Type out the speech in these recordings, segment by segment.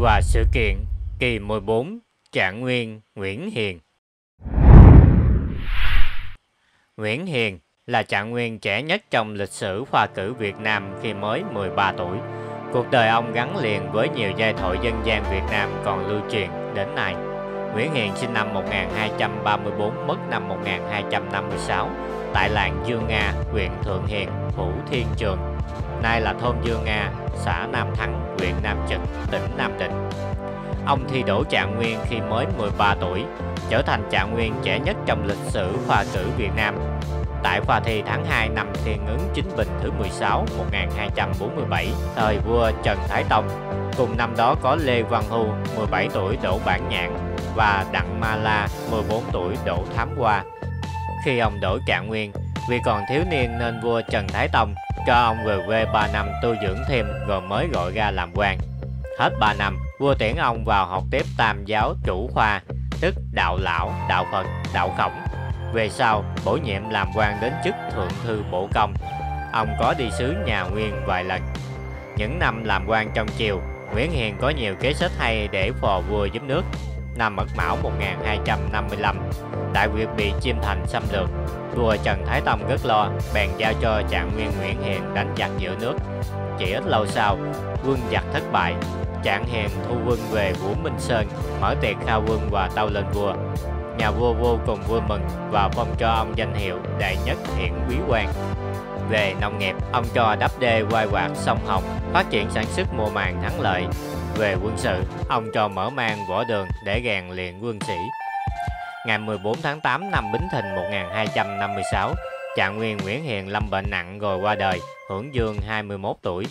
và sự kiện kỳ 14 Trạng Nguyên Nguyễn Hiền Nguyễn Hiền là trạng nguyên trẻ nhất trong lịch sử khoa cử Việt Nam khi mới 13 tuổi. Cuộc đời ông gắn liền với nhiều giai thoại dân gian Việt Nam còn lưu truyền đến nay. Nguyễn Hiền sinh năm 1234, mất năm 1256 tại làng Dương Nga, huyện Thượng Hiền, Phủ Thiên Trường. Nay là thôn Dương Nga, xã Nam Thắng, huyện Nam Trực, tỉnh Nam Định. Ông thi đỗ trạng nguyên khi mới 13 tuổi, trở thành trạng nguyên trẻ nhất trong lịch sử khoa cử Việt Nam tại khoa thi tháng 2 năm Thiên ứng Chính Bình thứ 16 1247 thời vua Trần Thái Tông. Cùng năm đó có Lê Văn Hưu 17 tuổi đỗ bản nhạn và Đặng Ma La 14 tuổi đỗ thám hoa. Khi ông đổi trạng nguyên, vì còn thiếu niên nên vua Trần Thái Tông cho ông về quê 3 năm tu dưỡng thêm rồi mới gọi ra làm quan. Hết 3 năm, vua tuyển ông vào học tiếp tam giáo chủ khoa, tức đạo lão, đạo Phật, đạo khổng về sau, bổ nhiệm làm quan đến chức thượng thư bổ công. Ông có đi sứ nhà Nguyên vài lần. Những năm làm quan trong triều, Nguyễn Hiền có nhiều kế sách hay để phò vua giúp nước. Năm Mật Mão 1255, Đại Việt bị Chiêm Thành xâm lược. Vua Trần Thái Tông rất lo, bèn giao cho trạng nguyên Nguyễn Hiền đánh giặc giữa nước. Chỉ ít lâu sau, quân giặc thất bại, Trạng Hiền thu quân về Vũ Minh Sơn, mở tiệc khao quân và tâu lên vua nhà vua vô cùng vui mừng và phong cho ông danh hiệu đại nhất hiển quý quan. Về nông nghiệp, ông cho đắp đê quay quạt sông Hồng, phát triển sản xuất mùa màng thắng lợi. Về quân sự, ông cho mở mang võ đường để rèn luyện quân sĩ. Ngày 14 tháng 8 năm Bính Thìn 1256, Trạng Nguyên Nguyễn Hiền lâm bệnh nặng rồi qua đời, hưởng dương 21 tuổi.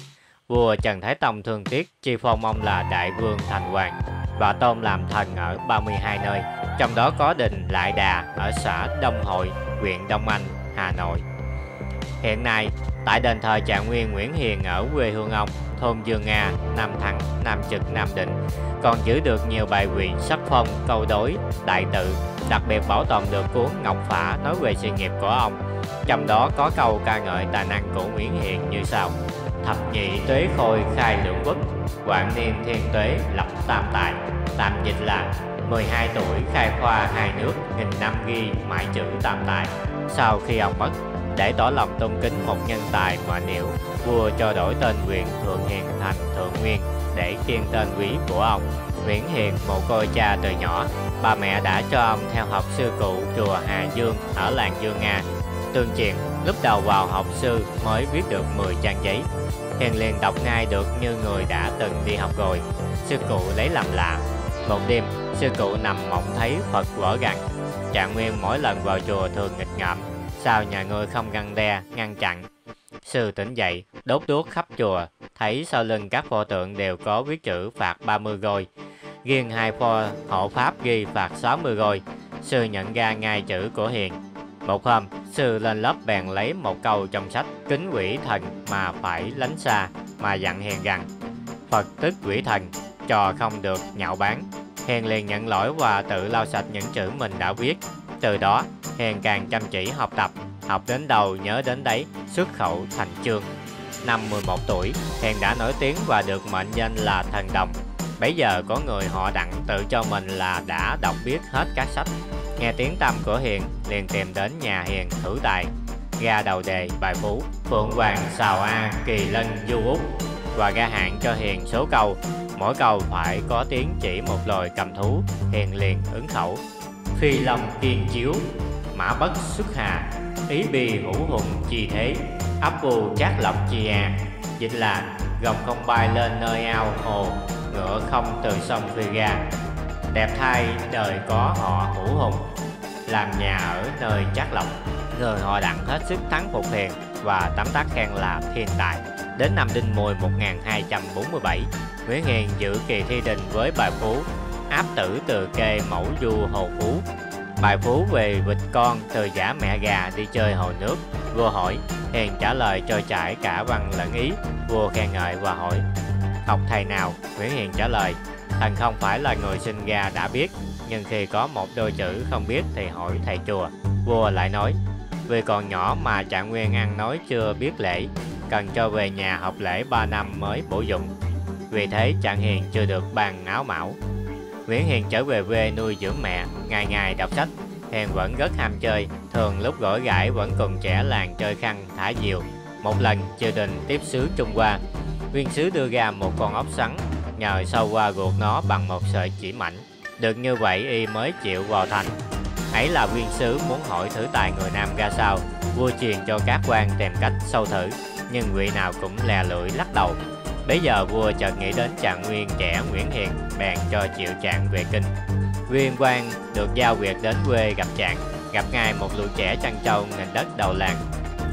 Vua Trần Thái Tông thương tiếc, chi phong ông là đại vương thành hoàng và tôn làm thần ở 32 nơi, trong đó có đình Lại Đà ở xã Đông Hội, huyện Đông Anh, Hà Nội. Hiện nay, tại đền thờ Trạng Nguyên Nguyễn Hiền ở quê hương ông, thôn Dương Nga, Nam Thắng, Nam Trực, Nam Định, còn giữ được nhiều bài quyền sắc phong, câu đối, đại tự, đặc biệt bảo tồn được cuốn Ngọc Phả nói về sự nghiệp của ông. Trong đó có câu ca ngợi tài năng của Nguyễn Hiền như sau thập nhị tuế khôi khai lượng quốc quảng niên thiên tuế lập tam tài tạm dịch là 12 tuổi khai khoa hai nước nghìn năm ghi mãi chữ tam tài sau khi ông mất để tỏ lòng tôn kính một nhân tài mà nếu vua cho đổi tên quyền thượng hiền thành thượng nguyên để kiên tên quý của ông Nguyễn Hiền một côi cha từ nhỏ bà mẹ đã cho ông theo học sư cụ chùa Hà Dương ở làng Dương Nga tương truyền lúc đầu vào học sư mới viết được 10 trang giấy Hiền liền đọc ngay được như người đã từng đi học rồi. Sư cụ lấy làm lạ. Một đêm, sư cụ nằm mộng thấy Phật vỡ gặn. Trạng Nguyên mỗi lần vào chùa thường nghịch ngợm. Sao nhà ngươi không ngăn đe, ngăn chặn? Sư tỉnh dậy, đốt đuốc khắp chùa. Thấy sau lưng các pho tượng đều có viết chữ phạt 30 gôi. Riêng hai pho hộ pháp ghi phạt 60 gôi. Sư nhận ra ngay chữ của Hiền một hôm, sư lên lớp bèn lấy một câu trong sách kính quỷ thần mà phải lánh xa mà dặn Hiền rằng Phật tức quỷ thần, trò không được nhạo báng. Hiền liền nhận lỗi và tự lau sạch những chữ mình đã viết. Từ đó, Hiền càng chăm chỉ học tập, học đến đầu nhớ đến đấy, xuất khẩu thành chương. Năm 11 tuổi, Hiền đã nổi tiếng và được mệnh danh là thần đồng. Bây giờ có người họ đặng tự cho mình là đã đọc biết hết các sách Nghe tiếng tăm của Hiền, liền tìm đến nhà Hiền thử tài. Ra đầu đề bài phú, Phượng Hoàng xào A kỳ lân du Úc và ra hạn cho Hiền số câu. Mỗi câu phải có tiếng chỉ một loài cầm thú, Hiền liền ứng khẩu. Phi lòng kiên chiếu, mã bất xuất hà, ý bì hữu hùng chi thế, ấp bù chát lọc chi à. Dịch là gồng không bay lên nơi ao hồ, ngựa không từ sông phi ra, đẹp thay đời có họ hữu hùng làm nhà ở nơi chát lọc người họ đặng hết sức thắng phục hiền và tấm tắc khen là thiên tài. Đến năm đinh mùi 1247 Nguyễn Hiền giữ kỳ thi đình với bài phú áp tử từ kê mẫu du hồ phú bài phú về vịt con từ giả mẹ gà đi chơi hồ nước vua hỏi hiền trả lời trôi chảy cả văn lẫn ý vua khen ngợi và hỏi học thầy nào nguyễn hiền trả lời Thần không phải là người sinh ra đã biết, nhưng khi có một đôi chữ không biết thì hỏi thầy chùa. Vua lại nói, vì còn nhỏ mà Trạng Nguyên ăn nói chưa biết lễ, cần cho về nhà học lễ 3 năm mới bổ dụng. vì thế Trạng Hiền chưa được ban áo mão. Nguyễn Hiền trở về quê nuôi dưỡng mẹ, ngày ngày đọc sách. Hiền vẫn rất ham chơi, thường lúc gỏi gãi vẫn cùng trẻ làng chơi khăn, thả diều. Một lần, triều đình tiếp sứ Trung Hoa. Viên sứ đưa ra một con ốc sắn, nhờ sâu qua ruột nó bằng một sợi chỉ mảnh. Được như vậy y mới chịu vào thành. Ấy là viên sứ muốn hỏi thử tài người Nam ra sao, vua truyền cho các quan tìm cách sâu thử, nhưng vị nào cũng lè lưỡi lắc đầu. Bây giờ vua chợt nghĩ đến chàng nguyên trẻ Nguyễn Hiền, bèn cho chịu chàng về kinh. Viên quan được giao việc đến quê gặp chàng gặp ngay một lũ trẻ chăn trâu nghìn đất đầu làng.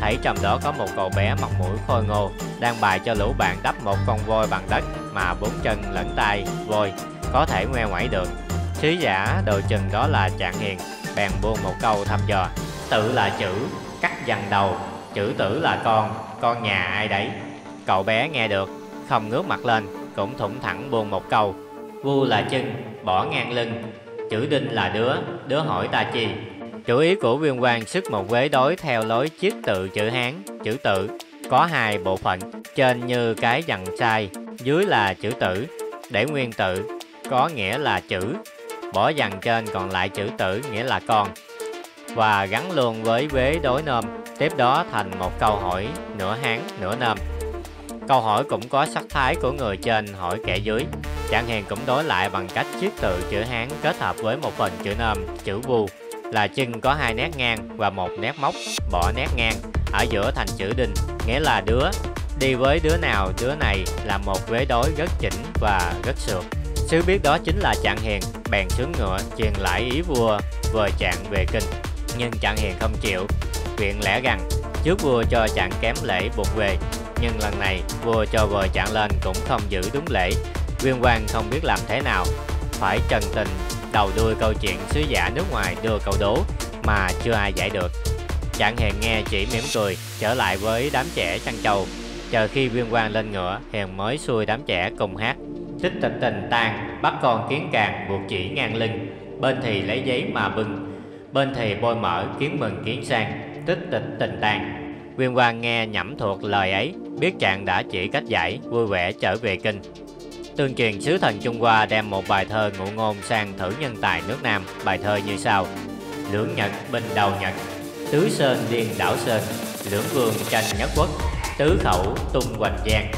Thấy trong đó có một cậu bé mặt mũi khôi ngô, đang bài cho lũ bạn đắp một con voi bằng đất mà bốn chân lẫn tay voi, có thể ngoe ngoải được. Sứ giả đồ chừng đó là chàng hiền, bèn buông một câu thăm dò. Tự là chữ, cắt dằn đầu, chữ tử là con, con nhà ai đấy. Cậu bé nghe được, không ngước mặt lên, cũng thủng thẳng buông một câu. Vu là chân, bỏ ngang lưng, chữ đinh là đứa, đứa hỏi ta chi. Chủ ý của viên quan sức một vế đối theo lối chiết tự chữ Hán, chữ tự, có hai bộ phận, trên như cái dằn sai, dưới là chữ tử, để nguyên tự, có nghĩa là chữ, bỏ dằn trên còn lại chữ tử nghĩa là con. Và gắn luôn với vế đối nôm tiếp đó thành một câu hỏi nửa hán nửa nôm câu hỏi cũng có sắc thái của người trên hỏi kẻ dưới. Chẳng hiền cũng đối lại bằng cách chiếc tự chữ hán kết hợp với một phần chữ nôm, chữ vu. Là chân có hai nét ngang và một nét móc, bỏ nét ngang, ở giữa thành chữ đinh nghĩa là đứa. Đi với đứa nào, đứa này là một vế đối rất chỉnh và rất sượt sứ biết đó chính là trạng hiền, bèn xuống ngựa truyền lại ý vua vừa trạng về kinh, nhưng trạng hiền không chịu. Viện lẽ rằng, trước vua cho trạng kém lễ buộc về nhưng lần này vua cho vợ trạng lên cũng không giữ đúng lễ. Viên quan không biết làm thế nào. Phải trần tình đầu đuôi câu chuyện sứ giả nước ngoài đưa câu đố mà chưa ai giải được. Trạng hề nghe chỉ mỉm cười trở lại với đám trẻ chăn trầu, chờ khi viên quan lên ngựa hiền mới xuôi đám trẻ cùng hát. Tích tịch tình tan bắt con kiến càng buộc chỉ ngang lưng. Bên thì lấy giấy mà bưng bên thì bôi mỡ kiến mừng kiến sang. Tích tịch tình tan viên quan nghe nhẩm thuộc lời ấy biết chàng đã chỉ cách giải, vui vẻ trở về kinh. Tương truyền sứ thần trung hoa đem một bài thơ ngụ ngôn sang thử nhân tài nước nam. Bài thơ như sau. Lưỡng nhật binh đầu nhật, tứ sơn liên đảo sơn. Lưỡng vương tranh nhất quốc, tứ khẩu tung hoành giang.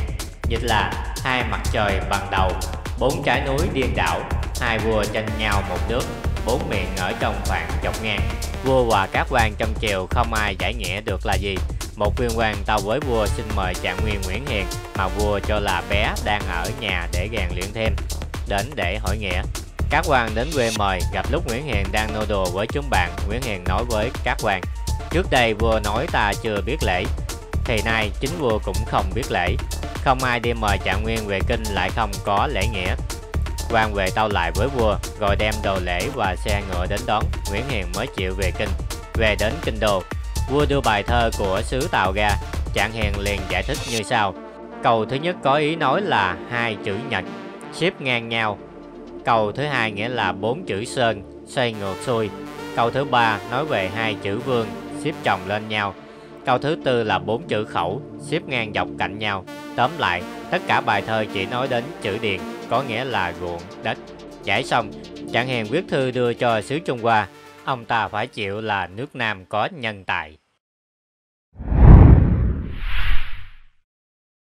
Dịch là, hai mặt trời bằng đầu, bốn trái núi điên đảo. Hai vua tranh nhau một nước, bốn miệng ở trong khoảng chọc ngang. Vua và các quan trong triều không ai giải nghĩa được là gì một viên quan tàu với vua xin mời trạng nguyên nguyễn hiền mà vua cho là bé đang ở nhà để rèn luyện thêm. Đến để hỏi nghĩa, các quan đến quê mời, gặp lúc nguyễn hiền đang nô đùa với chúng bạn. Nguyễn hiền nói với các quan trước đây vua nói ta chưa biết lễ, thì nay chính vua cũng không biết lễ. Không ai đi mời trạng nguyên về kinh lại không có lễ nghĩa. Quan về tâu lại với vua, rồi đem đồ lễ và xe ngựa đến đón. Nguyễn hiền mới chịu về kinh. Về đến kinh đô vua đưa bài thơ của sứ Tào ra, trạng hiền liền giải thích như sau. Câu thứ nhất có ý nói là hai chữ nhật, xếp ngang nhau. Câu thứ hai nghĩa là bốn chữ sơn, xoay ngược xuôi. Câu thứ ba nói về hai chữ vương, xếp chồng lên nhau. Câu thứ tư là bốn chữ khẩu, xếp ngang dọc cạnh nhau. Tóm lại, tất cả bài thơ chỉ nói đến chữ điền, có nghĩa là ruộng, đất. Giải xong, trạng hiền viết thư đưa cho sứ trung hoa ông ta phải chịu là nước nam có nhân tài.